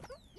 Mm-hmm.